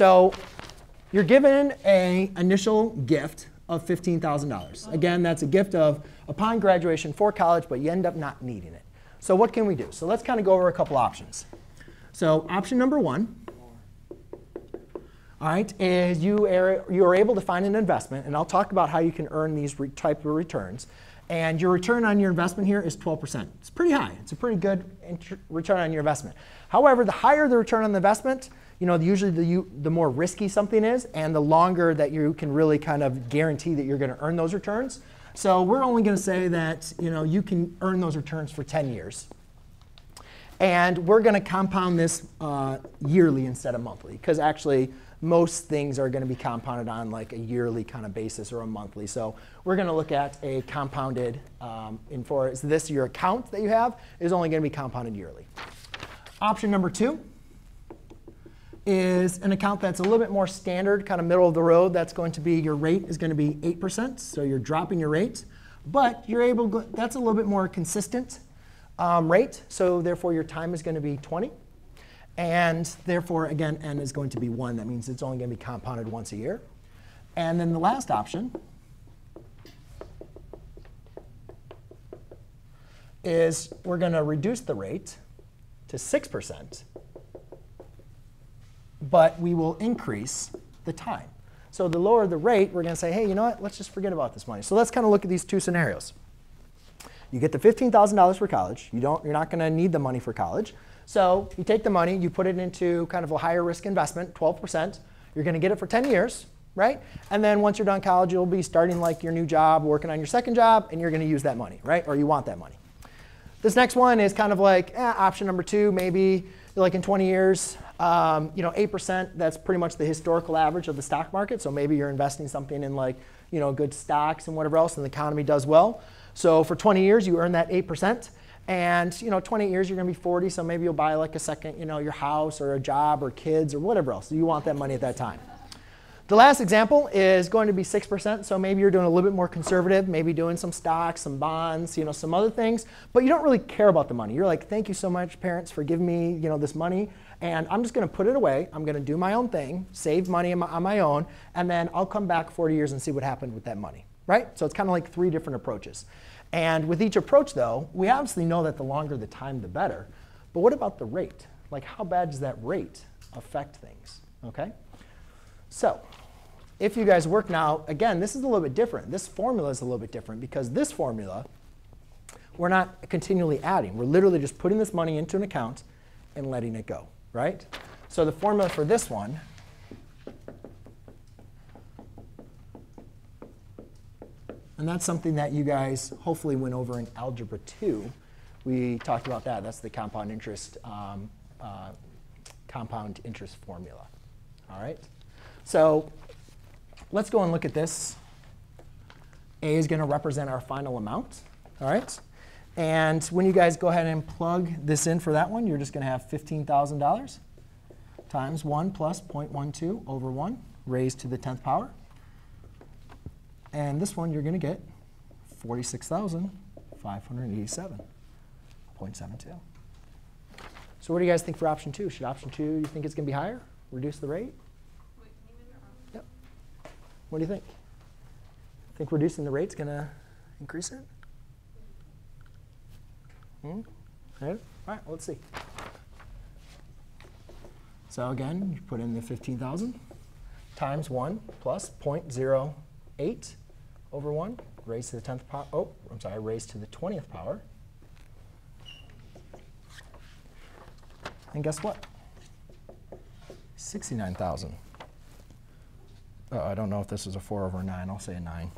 So you're given a initial gift of $15,000. Again, that's a gift of upon graduation for college, but you end up not needing it. So what can we do? So let's kind of go over a couple options. So option number one, all right, is you are, you are able to find an investment, and I'll talk about how you can earn these type of returns. And your return on your investment here is 12%. It's pretty high. It's a pretty good return on your investment. However, the higher the return on the investment, you know, usually the, you, the more risky something is, and the longer that you can really kind of guarantee that you're going to earn those returns. So we're only going to say that you know you can earn those returns for 10 years. And we're going to compound this uh, yearly instead of monthly, because actually most things are going to be compounded on like a yearly kind of basis or a monthly. So we're going to look at a compounded, um, in for this your account that you have is only going to be compounded yearly. Option number two is an account that's a little bit more standard, kind of middle of the road. That's going to be your rate is going to be 8%. So you're dropping your rate. But you're able, that's a little bit more consistent um, rate. So therefore, your time is going to be 20. And therefore, again, n is going to be 1. That means it's only going to be compounded once a year. And then the last option is we're going to reduce the rate to 6% but we will increase the time. So the lower the rate, we're going to say, hey, you know what? Let's just forget about this money. So let's kind of look at these two scenarios. You get the $15,000 for college. You don't, you're not going to need the money for college. So you take the money, you put it into kind of a higher risk investment, 12%. You're going to get it for 10 years, right? And then once you're done college, you'll be starting like your new job, working on your second job, and you're going to use that money, right? Or you want that money. This next one is kind of like eh, option number two, maybe like in 20 years, um, you know, 8%, that's pretty much the historical average of the stock market. So maybe you're investing something in like, you know, good stocks and whatever else, and the economy does well. So for 20 years, you earn that 8%. And, you know, 20 years, you're going to be 40, so maybe you'll buy like a second, you know, your house or a job or kids or whatever else. You want that money at that time. The last example is going to be 6%. So maybe you're doing a little bit more conservative, maybe doing some stocks, some bonds, you know, some other things, but you don't really care about the money. You're like, thank you so much, parents, for giving me, you know, this money. And I'm just going to put it away. I'm going to do my own thing, save money on my, own, and then I'll come back 40 years and see what happened with that money, right? So it's kind of like three different approaches. And with each approach, though, we obviously know that the longer the time, the better. But what about the rate? Like, how bad does that rate affect things? Okay? So if you guys work now, again, this is a little bit different. This formula is a little bit different because this formula, we're not continually adding. We're literally just putting this money into an account and letting it go, right? So the formula for this one And that's something that you guys hopefully went over in Algebra 2. We talked about that. That's the compound interest, um, uh, compound interest formula. All right? So Let's go and look at this. A is going to represent our final amount. All right? And when you guys go ahead and plug this in for that one, you're just going to have $15,000 times 1 plus 0.12 over 1 raised to the 10th power. And this one, you're going to get 46,587.72. So what do you guys think for option 2? Should option 2, you think it's going to be higher? Reduce the rate? What do you think? Think reducing the rate's going to increase it? Hmm? All right, let's see. So again, you put in the 15,000 times 1 plus 0.08 over 1 raised to the 10th power. Oh, I'm sorry, raised to the 20th power. And guess what? 69,000. Uh, I don't know if this is a 4 over 9. I'll say a 9.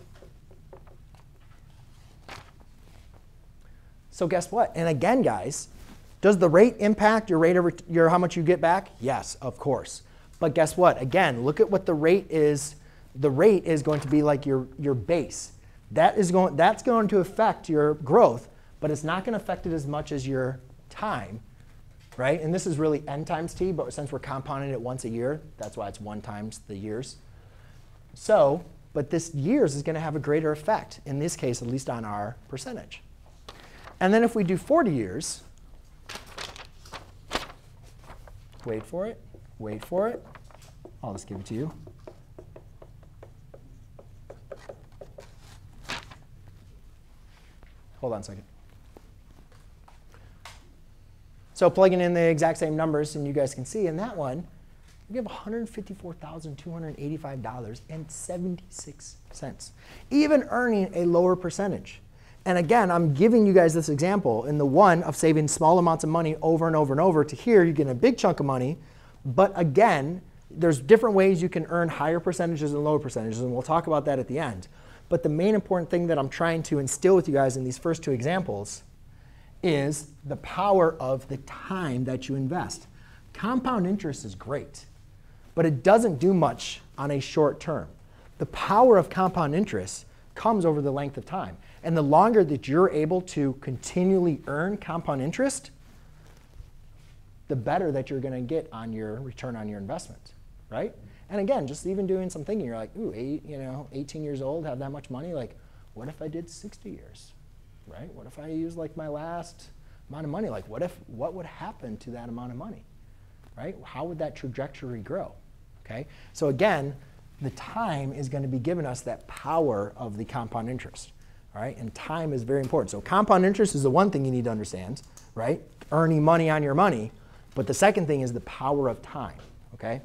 So guess what? And again, guys, does the rate impact your rate of your how much you get back? Yes, of course. But guess what? Again, look at what the rate is. The rate is going to be like your, your base. That is going, that's going to affect your growth, but it's not going to affect it as much as your time, right? And this is really n times t, but since we're compounding it once a year, that's why it's 1 times the years. So, but this years is going to have a greater effect, in this case, at least on our percentage. And then if we do 40 years, wait for it, wait for it, I'll just give it to you. Hold on a second. So plugging in the exact same numbers, and you guys can see in that one, we have $154,285.76, even earning a lower percentage. And again, I'm giving you guys this example in the one of saving small amounts of money over and over and over to here, you get a big chunk of money. But again, there's different ways you can earn higher percentages and lower percentages, and we'll talk about that at the end. But the main important thing that I'm trying to instill with you guys in these first two examples is the power of the time that you invest. Compound interest is great, but it doesn't do much on a short term. The power of compound interest comes over the length of time. And the longer that you're able to continually earn compound interest, the better that you're going to get on your return on your investment, right? And again, just even doing some thinking, you're like, ooh, eight, you know, 18 years old, have that much money. Like, what if I did 60 years, right? What if I used like my last amount of money? Like, what if, what would happen to that amount of money, right? How would that trajectory grow? Okay. So again, the time is going to be giving us that power of the compound interest. All right, and time is very important. So compound interest is the one thing you need to understand, right? Earning money on your money. But the second thing is the power of time, okay?